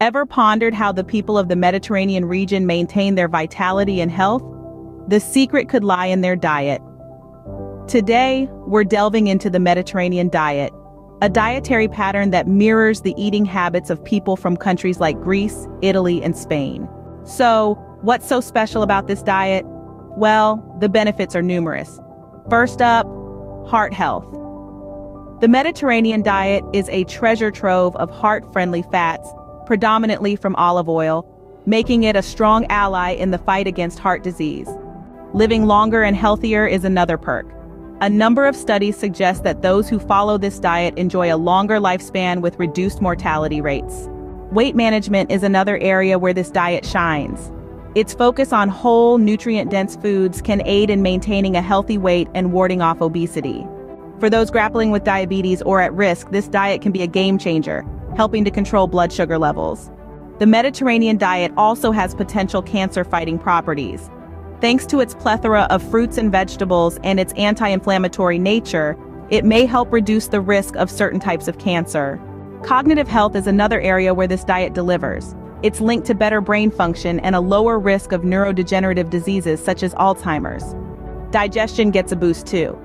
Ever pondered how the people of the Mediterranean region maintain their vitality and health? The secret could lie in their diet. Today, we're delving into the Mediterranean diet, a dietary pattern that mirrors the eating habits of people from countries like Greece, Italy, and Spain. So, what's so special about this diet? Well, the benefits are numerous. First up, heart health. The Mediterranean diet is a treasure trove of heart-friendly fats predominantly from olive oil, making it a strong ally in the fight against heart disease. Living longer and healthier is another perk. A number of studies suggest that those who follow this diet enjoy a longer lifespan with reduced mortality rates. Weight management is another area where this diet shines. Its focus on whole, nutrient-dense foods can aid in maintaining a healthy weight and warding off obesity. For those grappling with diabetes or at risk, this diet can be a game changer, helping to control blood sugar levels. The Mediterranean diet also has potential cancer-fighting properties. Thanks to its plethora of fruits and vegetables and its anti-inflammatory nature, it may help reduce the risk of certain types of cancer. Cognitive health is another area where this diet delivers. It's linked to better brain function and a lower risk of neurodegenerative diseases such as Alzheimer's. Digestion gets a boost too.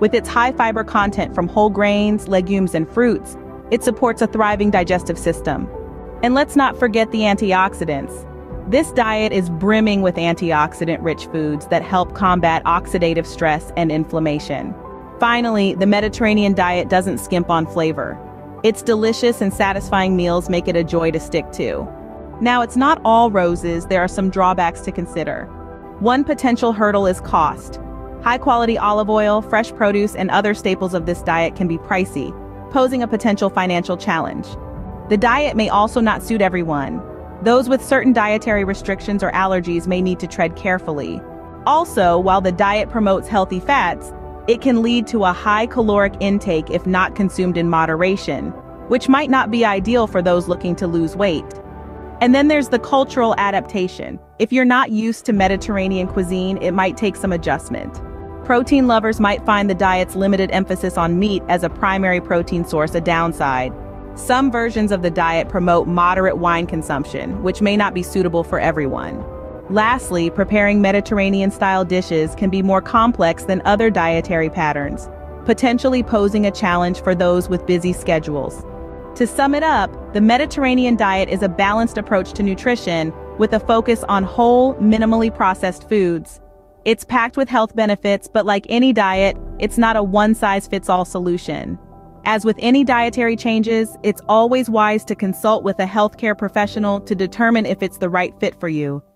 With its high fiber content from whole grains, legumes, and fruits, it supports a thriving digestive system. And let's not forget the antioxidants. This diet is brimming with antioxidant-rich foods that help combat oxidative stress and inflammation. Finally, the Mediterranean diet doesn't skimp on flavor. Its delicious and satisfying meals make it a joy to stick to. Now, it's not all roses, there are some drawbacks to consider. One potential hurdle is cost. High-quality olive oil, fresh produce, and other staples of this diet can be pricey, posing a potential financial challenge. The diet may also not suit everyone. Those with certain dietary restrictions or allergies may need to tread carefully. Also, while the diet promotes healthy fats, it can lead to a high caloric intake if not consumed in moderation, which might not be ideal for those looking to lose weight. And then there's the cultural adaptation. If you're not used to Mediterranean cuisine, it might take some adjustment. Protein lovers might find the diet's limited emphasis on meat as a primary protein source a downside. Some versions of the diet promote moderate wine consumption, which may not be suitable for everyone. Lastly, preparing Mediterranean-style dishes can be more complex than other dietary patterns, potentially posing a challenge for those with busy schedules. To sum it up, the Mediterranean diet is a balanced approach to nutrition with a focus on whole, minimally processed foods. It's packed with health benefits, but like any diet, it's not a one-size-fits-all solution. As with any dietary changes, it's always wise to consult with a healthcare professional to determine if it's the right fit for you.